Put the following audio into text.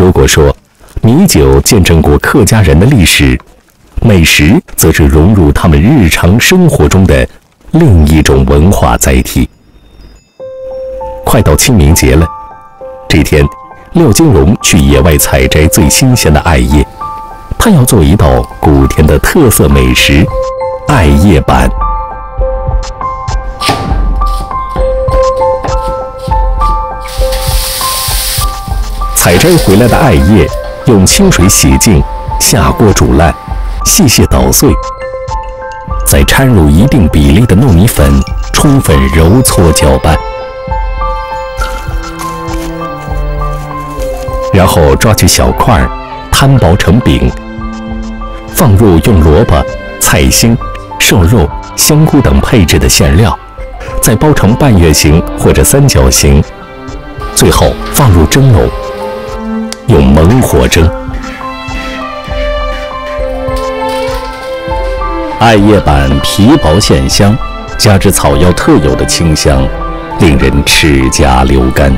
如果说米酒见证过客家人的历史，美食则是融入他们日常生活中的另一种文化载体。快到清明节了，这天，廖金荣去野外采摘最新鲜的艾叶，他要做一道古田的特色美食——艾叶板。采摘回来的艾叶，用清水洗净，下锅煮烂，细细捣碎，再掺入一定比例的糯米粉，充分揉搓搅拌，然后抓取小块，摊薄成饼，放入用萝卜、菜心、瘦肉、香菇等配制的馅料，再包成半月形或者三角形，最后放入蒸笼。用猛火蒸，艾叶板皮薄馅香，加之草药特有的清香，令人齿颊留甘。